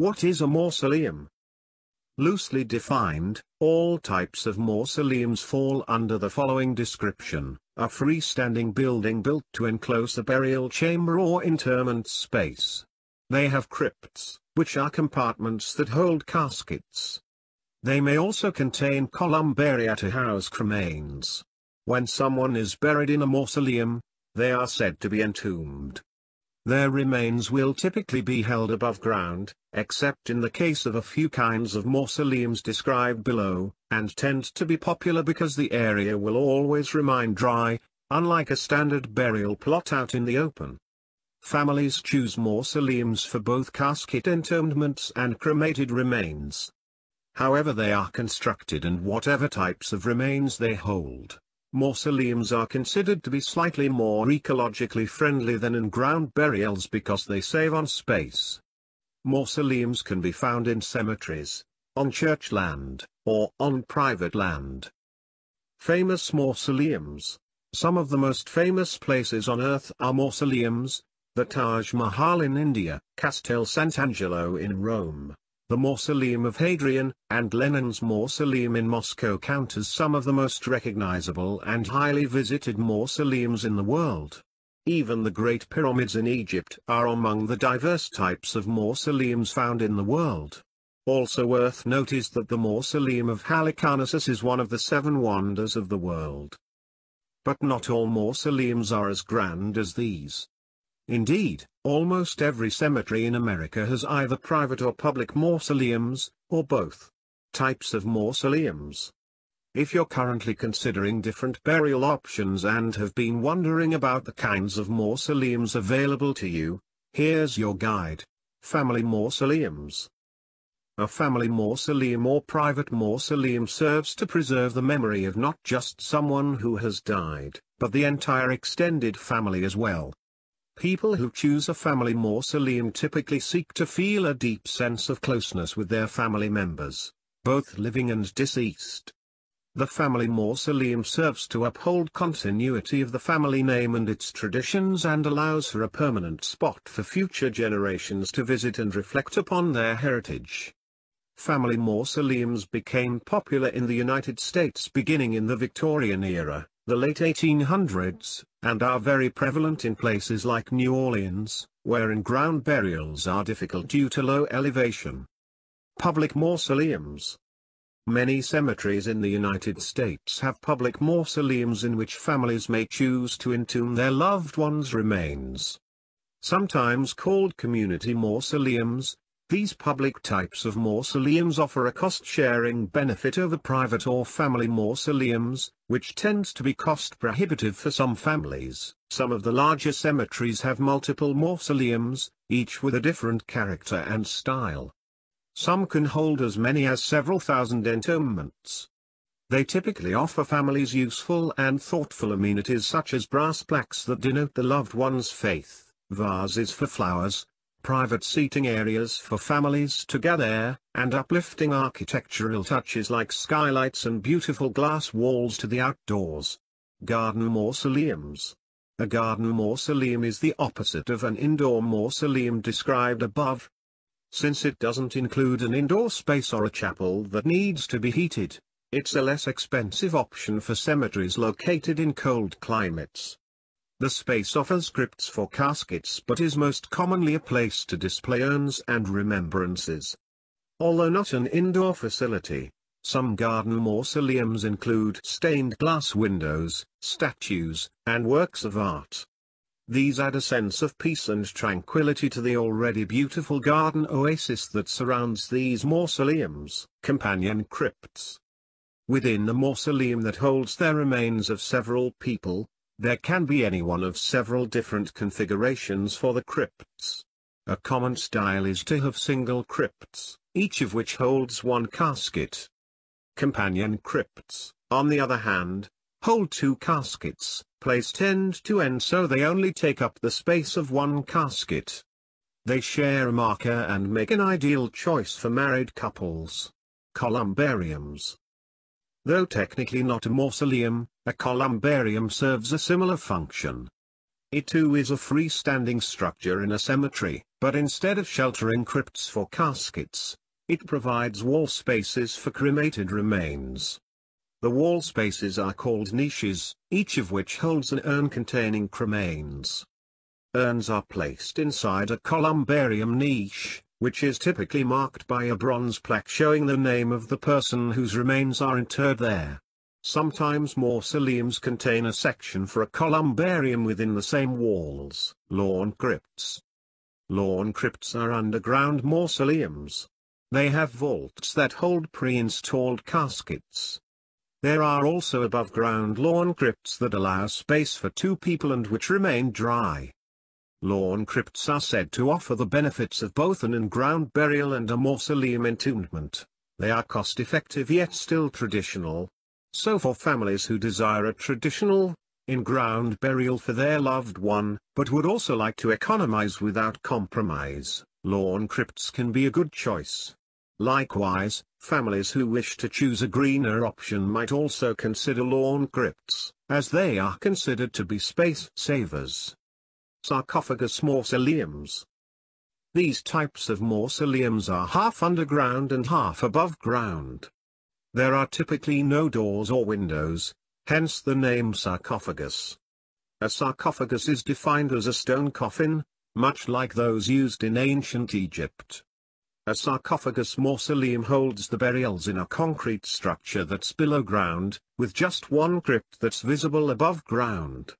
What is a mausoleum? Loosely defined, all types of mausoleums fall under the following description, a freestanding building built to enclose a burial chamber or interment space. They have crypts, which are compartments that hold caskets. They may also contain columbaria to house cremains. When someone is buried in a mausoleum, they are said to be entombed. Their remains will typically be held above ground, except in the case of a few kinds of mausoleums described below, and tend to be popular because the area will always remain dry, unlike a standard burial plot out in the open. Families choose mausoleums for both casket entombments and cremated remains. However they are constructed and whatever types of remains they hold. Mausoleums are considered to be slightly more ecologically friendly than in-ground burials because they save on space. Mausoleums can be found in cemeteries, on church land, or on private land. Famous mausoleums. Some of the most famous places on earth are mausoleums, the Taj Mahal in India, Castel Sant'Angelo in Rome, the Mausoleum of Hadrian, and Lenin's Mausoleum in Moscow count as some of the most recognizable and highly visited mausoleums in the world. Even the Great Pyramids in Egypt are among the diverse types of mausoleums found in the world. Also worth note is that the Mausoleum of Halicarnassus is one of the seven wonders of the world. But not all mausoleums are as grand as these. Indeed, almost every cemetery in America has either private or public mausoleums, or both. Types of mausoleums. If you're currently considering different burial options and have been wondering about the kinds of mausoleums available to you, here's your guide. Family Mausoleums A family mausoleum or private mausoleum serves to preserve the memory of not just someone who has died, but the entire extended family as well. People who choose a family mausoleum typically seek to feel a deep sense of closeness with their family members, both living and deceased. The family mausoleum serves to uphold continuity of the family name and its traditions and allows for a permanent spot for future generations to visit and reflect upon their heritage. Family mausoleums became popular in the United States beginning in the Victorian era, the late 1800s, and are very prevalent in places like New Orleans, where in-ground burials are difficult due to low elevation. Public mausoleums. Many cemeteries in the United States have public mausoleums in which families may choose to entomb their loved ones' remains. Sometimes called community mausoleums, these public types of mausoleums offer a cost-sharing benefit over private or family mausoleums, which tends to be cost-prohibitive for some families. Some of the larger cemeteries have multiple mausoleums, each with a different character and style. Some can hold as many as several thousand entombments. They typically offer families useful and thoughtful amenities such as brass plaques that denote the loved one's faith, vases for flowers, private seating areas for families to gather, and uplifting architectural touches like skylights and beautiful glass walls to the outdoors. Garden mausoleums. A garden mausoleum is the opposite of an indoor mausoleum described above. Since it doesn't include an indoor space or a chapel that needs to be heated, it's a less expensive option for cemeteries located in cold climates. The space offers crypts for caskets but is most commonly a place to display urns and remembrances. Although not an indoor facility, some garden mausoleums include stained glass windows, statues, and works of art. These add a sense of peace and tranquility to the already beautiful garden oasis that surrounds these mausoleums, companion crypts. Within the mausoleum that holds their remains of several people, there can be any one of several different configurations for the crypts. A common style is to have single crypts, each of which holds one casket. Companion crypts, on the other hand, hold two caskets, placed end to end so they only take up the space of one casket. They share a marker and make an ideal choice for married couples. Columbariums Though technically not a mausoleum, a columbarium serves a similar function. It too is a freestanding structure in a cemetery, but instead of sheltering crypts for caskets, it provides wall spaces for cremated remains. The wall spaces are called niches, each of which holds an urn containing cremains. Urns are placed inside a columbarium niche, which is typically marked by a bronze plaque showing the name of the person whose remains are interred there. Sometimes mausoleums contain a section for a columbarium within the same walls, lawn crypts. Lawn crypts are underground mausoleums. They have vaults that hold pre-installed caskets. There are also above-ground lawn crypts that allow space for two people and which remain dry. Lawn crypts are said to offer the benefits of both an in-ground burial and a mausoleum entombment. They are cost-effective yet still traditional, so for families who desire a traditional, in-ground burial for their loved one, but would also like to economize without compromise, lawn crypts can be a good choice. Likewise, families who wish to choose a greener option might also consider lawn crypts, as they are considered to be space savers. Sarcophagus mausoleums These types of mausoleums are half underground and half above ground. There are typically no doors or windows, hence the name sarcophagus. A sarcophagus is defined as a stone coffin, much like those used in ancient Egypt. A sarcophagus mausoleum holds the burials in a concrete structure that's below ground, with just one crypt that's visible above ground.